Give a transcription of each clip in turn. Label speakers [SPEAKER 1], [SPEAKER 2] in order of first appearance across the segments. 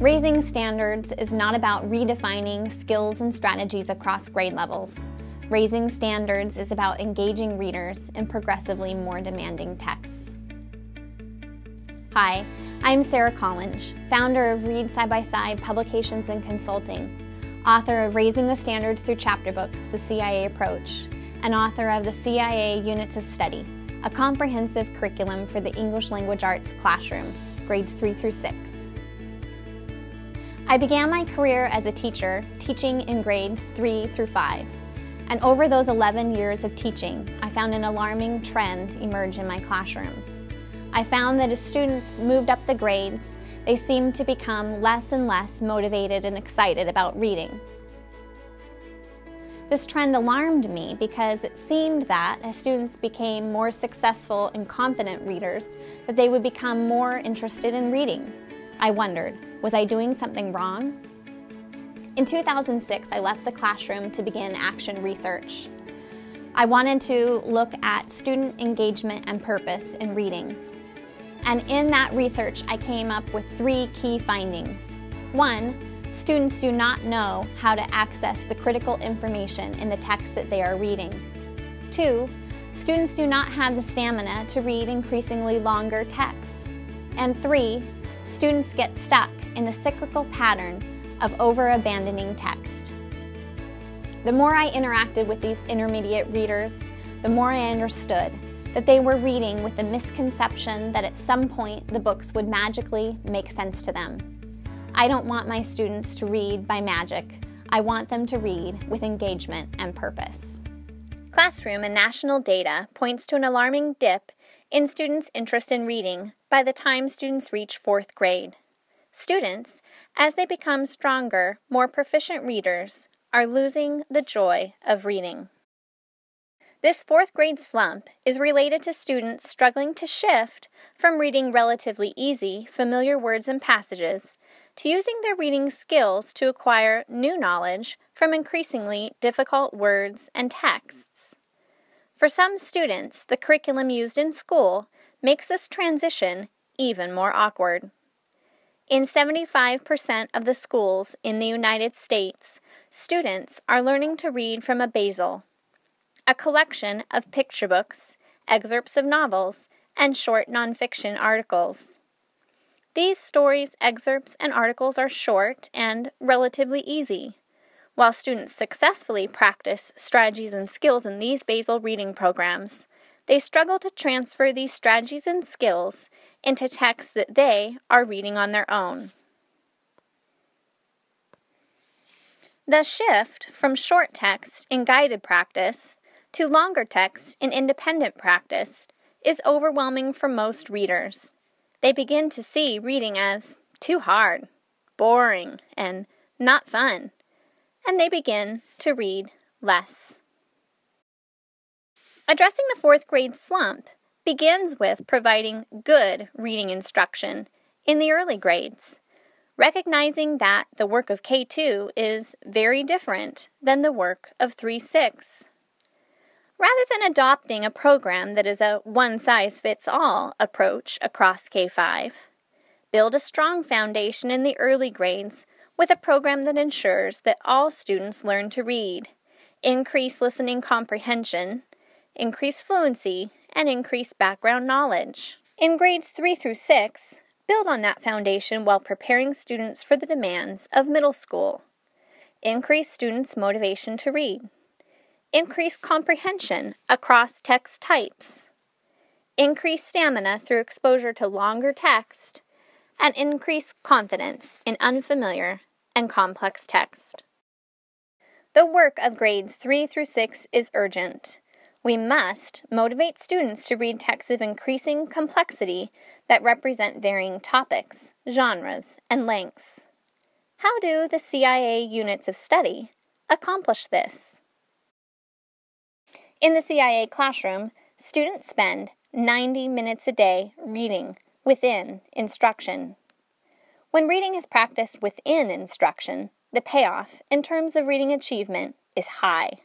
[SPEAKER 1] Raising standards is not about redefining skills and strategies across grade levels. Raising standards is about engaging readers in progressively more demanding texts. Hi, I'm Sarah Collinge, founder of Read Side by Side Publications and Consulting, author of Raising the Standards Through Chapter Books, The CIA Approach, and author of the CIA Units of Study, a comprehensive curriculum for the English Language Arts classroom, grades 3 through 6. I began my career as a teacher, teaching in grades 3 through 5. And over those 11 years of teaching, I found an alarming trend emerge in my classrooms. I found that as students moved up the grades, they seemed to become less and less motivated and excited about reading. This trend alarmed me because it seemed that as students became more successful and confident readers, that they would become more interested in reading. I wondered, was I doing something wrong? In 2006, I left the classroom to begin action research. I wanted to look at student engagement and purpose in reading. And in that research, I came up with three key findings. One, students do not know how to access the critical information in the text that they are reading. Two, students do not have the stamina to read increasingly longer texts. And three, students get stuck in the cyclical pattern of over-abandoning text. The more I interacted with these intermediate readers, the more I understood that they were reading with the misconception that at some point the books would magically make sense to them. I don't want my students to read by magic. I want them to read with engagement and purpose. Classroom and national data points to an alarming dip in students' interest in reading by the time students reach fourth grade. Students, as they become stronger, more proficient readers, are losing the joy of reading. This fourth grade slump is related to students struggling to shift from reading relatively easy, familiar words and passages to using their reading skills to acquire new knowledge from increasingly difficult words and texts. For some students, the curriculum used in school makes this transition even more awkward. In 75% of the schools in the United States, students are learning to read from a basal, a collection of picture books, excerpts of novels, and short nonfiction articles. These stories, excerpts, and articles are short and relatively easy. While students successfully practice strategies and skills in these basal reading programs, they struggle to transfer these strategies and skills into texts that they are reading on their own. The shift from short text in guided practice to longer text in independent practice is overwhelming for most readers. They begin to see reading as too hard, boring, and not fun, and they begin to read less. Addressing the fourth grade slump begins with providing good reading instruction in the early grades, recognizing that the work of K2 is very different than the work of 3 6. Rather than adopting a program that is a one size fits all approach across K 5, build a strong foundation in the early grades with a program that ensures that all students learn to read, increase listening comprehension, increase fluency, and increase background knowledge. In grades 3 through 6, build on that foundation while preparing students for the demands of middle school. Increase students' motivation to read. Increase comprehension across text types. Increase stamina through exposure to longer text. And increase confidence in unfamiliar and complex text. The work of grades 3 through 6 is urgent. We must motivate students to read texts of increasing complexity that represent varying topics, genres, and lengths. How do the CIA units of study accomplish this? In the CIA classroom, students spend 90 minutes a day reading within instruction. When reading is practiced within instruction, the payoff in terms of reading achievement is high.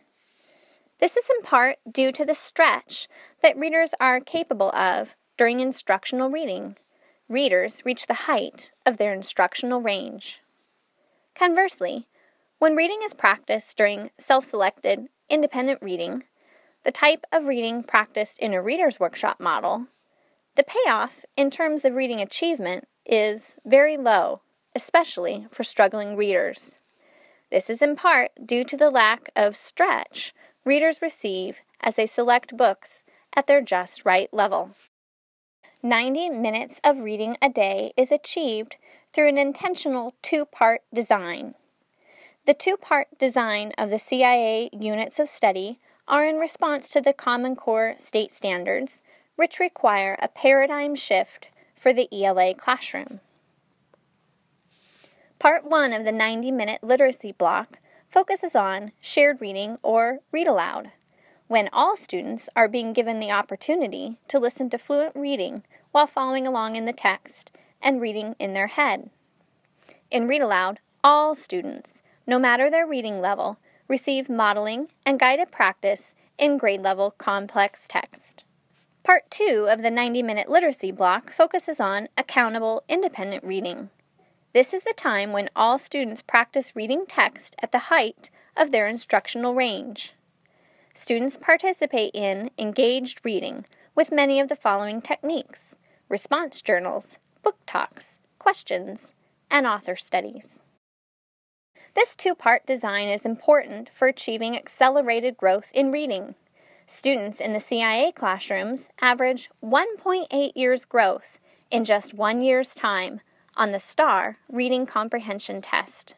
[SPEAKER 1] This is in part due to the stretch that readers are capable of during instructional reading, readers reach the height of their instructional range. Conversely, when reading is practiced during self selected, independent reading, the type of reading practiced in a reader's workshop model, the payoff in terms of reading achievement is very low, especially for struggling readers. This is in part due to the lack of stretch readers receive as they select books at their just right level. 90 minutes of reading a day is achieved through an intentional two part design. The two part design of the CIA units of study are in response to the Common Core state standards, which require a paradigm shift for the ELA classroom. Part 1 of the 90 minute literacy block focuses on shared reading or read aloud, when all students are being given the opportunity to listen to fluent reading while following along in the text and reading in their head. In Read Aloud, all students, no matter their reading level, receive modeling and guided practice in grade level complex text. Part 2 of the 90 minute literacy block focuses on accountable independent reading. This is the time when all students practice reading text at the height of their instructional range. Students participate in engaged reading with many of the following techniques response journals, book talks, questions, and author studies. This two part design is important for achieving accelerated growth in reading. Students in the CIA classrooms average 1.8 years growth in just one year's time on the STAR reading comprehension test.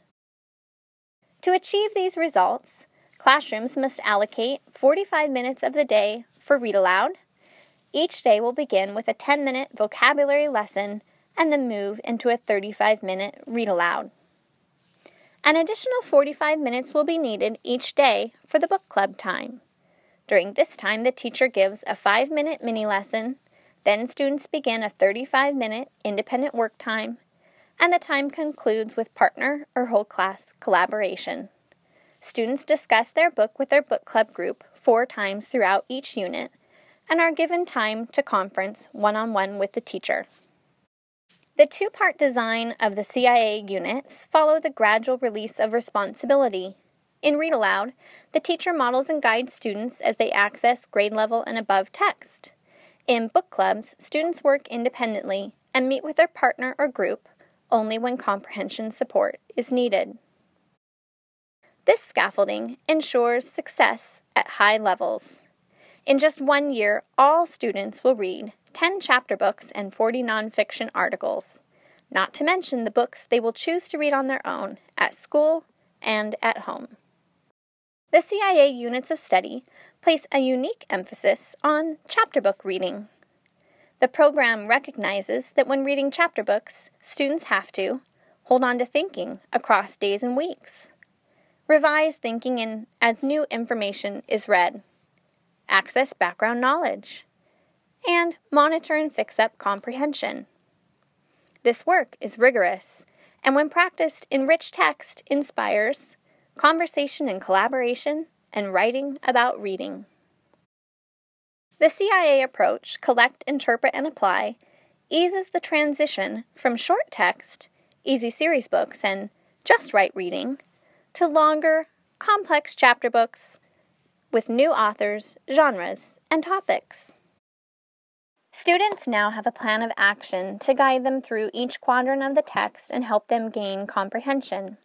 [SPEAKER 1] To achieve these results, classrooms must allocate 45 minutes of the day for read aloud. Each day will begin with a 10 minute vocabulary lesson and then move into a 35 minute read aloud. An additional 45 minutes will be needed each day for the book club time. During this time, the teacher gives a 5 minute mini lesson, then students begin a 35 minute independent work time, and the time concludes with partner or whole class collaboration. Students discuss their book with their book club group four times throughout each unit and are given time to conference one on one with the teacher. The two part design of the CIA units follow the gradual release of responsibility. In Read Aloud, the teacher models and guides students as they access grade level and above text. In book clubs, students work independently and meet with their partner or group only when comprehension support is needed. This scaffolding ensures success at high levels. In just one year, all students will read 10 chapter books and 40 nonfiction articles, not to mention the books they will choose to read on their own at school and at home. The CIA units of study place a unique emphasis on chapter book reading. The program recognizes that when reading chapter books, students have to hold on to thinking across days and weeks, revise thinking in as new information is read, access background knowledge, and monitor and fix up comprehension. This work is rigorous, and when practiced in rich text, inspires conversation and collaboration and writing about reading. The CIA approach, collect, interpret, and apply, eases the transition from short text, easy series books, and just right reading to longer, complex chapter books with new authors, genres, and topics. Students now have a plan of action to guide them through each quadrant of the text and help them gain comprehension.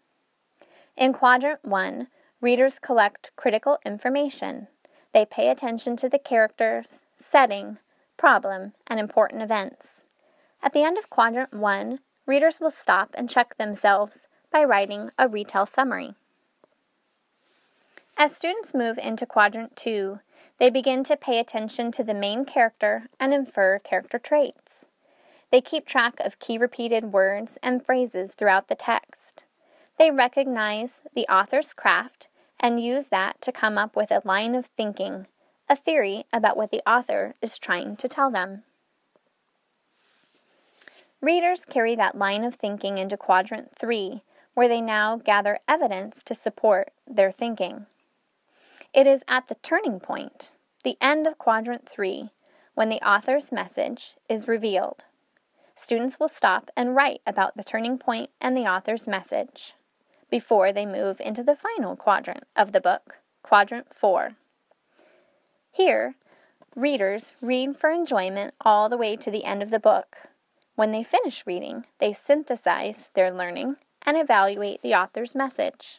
[SPEAKER 1] In Quadrant 1, readers collect critical information. They pay attention to the characters, setting, problem, and important events. At the end of Quadrant 1, readers will stop and check themselves by writing a retell summary. As students move into Quadrant 2, they begin to pay attention to the main character and infer character traits. They keep track of key repeated words and phrases throughout the text. They recognize the author's craft and use that to come up with a line of thinking, a theory about what the author is trying to tell them. Readers carry that line of thinking into Quadrant 3, where they now gather evidence to support their thinking. It is at the turning point, the end of Quadrant 3, when the author's message is revealed. students will stop and write about the turning point and the author's message before they move into the final quadrant of the book, Quadrant 4. Here, readers read for enjoyment all the way to the end of the book. When they finish reading, they synthesize their learning and evaluate the author's message.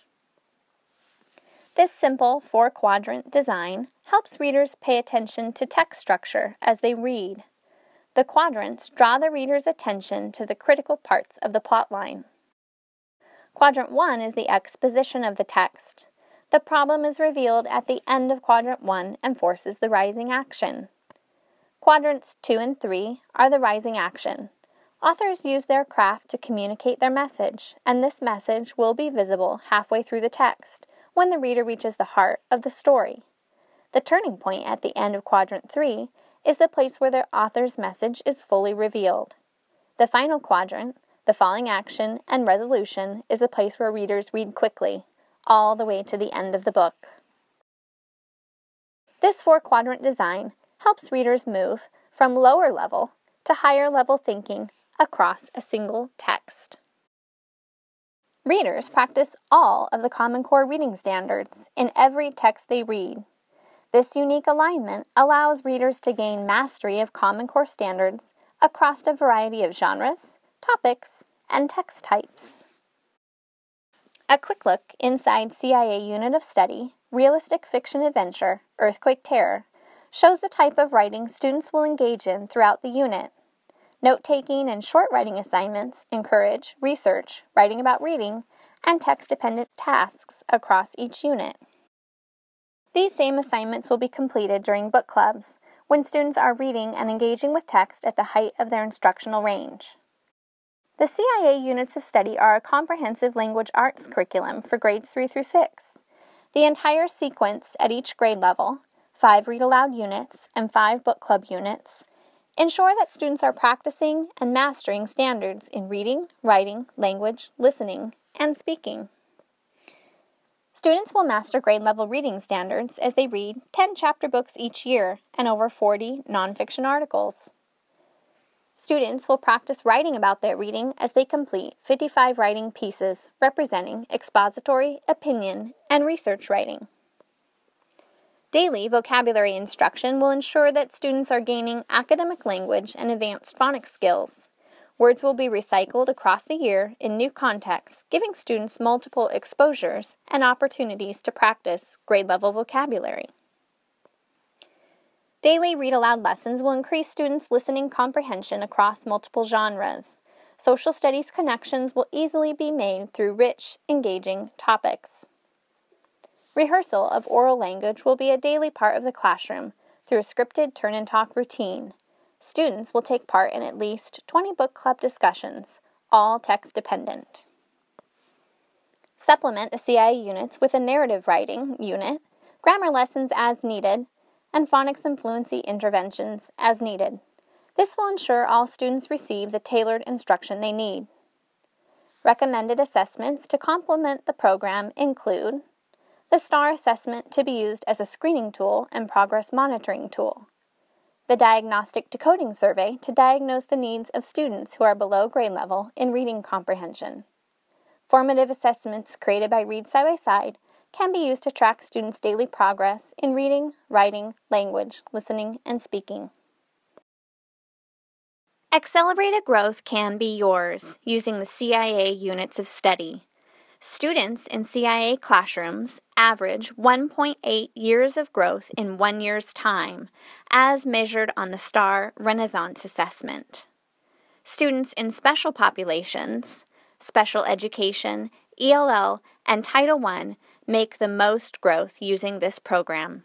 [SPEAKER 1] This simple four quadrant design helps readers pay attention to text structure as they read. The quadrants draw the reader's attention to the critical parts of the plotline. Quadrant 1 is the exposition of the text. The problem is revealed at the end of Quadrant 1 and forces the rising action. Quadrants 2 and 3 are the rising action. Authors use their craft to communicate their message, and this message will be visible halfway through the text when the reader reaches the heart of the story. The turning point at the end of Quadrant 3 is the place where the author's message is fully revealed. The final quadrant, the falling action and resolution is a place where readers read quickly, all the way to the end of the book. This four quadrant design helps readers move from lower level to higher level thinking across a single text. Readers practice all of the Common Core reading standards in every text they read. This unique alignment allows readers to gain mastery of Common Core standards across a variety of genres, topics, and text types. A quick look inside CIA Unit of Study, Realistic Fiction Adventure, Earthquake Terror, shows the type of writing students will engage in throughout the unit. Note taking and short writing assignments encourage research, writing about reading, and text dependent tasks across each unit. These same assignments will be completed during book clubs, when students are reading and engaging with text at the height of their instructional range. The CIA units of study are a comprehensive language arts curriculum for grades 3 through 6. The entire sequence at each grade level, five read aloud units and five book club units, ensure that students are practicing and mastering standards in reading, writing, language, listening, and speaking. Students will master grade level reading standards as they read 10 chapter books each year and over 40 nonfiction articles. Students will practice writing about their reading as they complete 55 writing pieces representing expository, opinion, and research writing. Daily vocabulary instruction will ensure that students are gaining academic language and advanced phonics skills. Words will be recycled across the year in new contexts, giving students multiple exposures and opportunities to practice grade level vocabulary. Daily read aloud lessons will increase students' listening comprehension across multiple genres. Social studies connections will easily be made through rich, engaging topics. Rehearsal of oral language will be a daily part of the classroom through a scripted turn and talk routine. Students will take part in at least 20 book club discussions, all text dependent. Supplement the CIA units with a narrative writing unit, grammar lessons as needed, and phonics and fluency interventions as needed. This will ensure all students receive the tailored instruction they need. Recommended assessments to complement the program include the STAR assessment to be used as a screening tool and progress monitoring tool, the Diagnostic Decoding Survey to diagnose the needs of students who are below grade level in reading comprehension. Formative assessments created by Read Side by Side can be used to track students' daily progress in reading, writing, language, listening, and speaking. Accelerated growth can be yours using the CIA units of study. Students in CIA classrooms average 1.8 years of growth in one year's time, as measured on the STAR Renaissance Assessment. Students in special populations, special education, ELL, and Title I make the most growth using this program.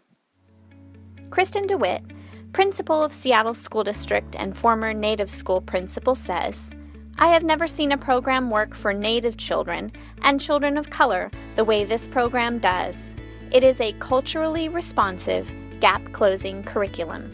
[SPEAKER 1] Kristen DeWitt, principal of Seattle School District and former Native School principal, says, I have never seen a program work for Native children and children of color the way this program does. It is a culturally responsive, gap closing curriculum.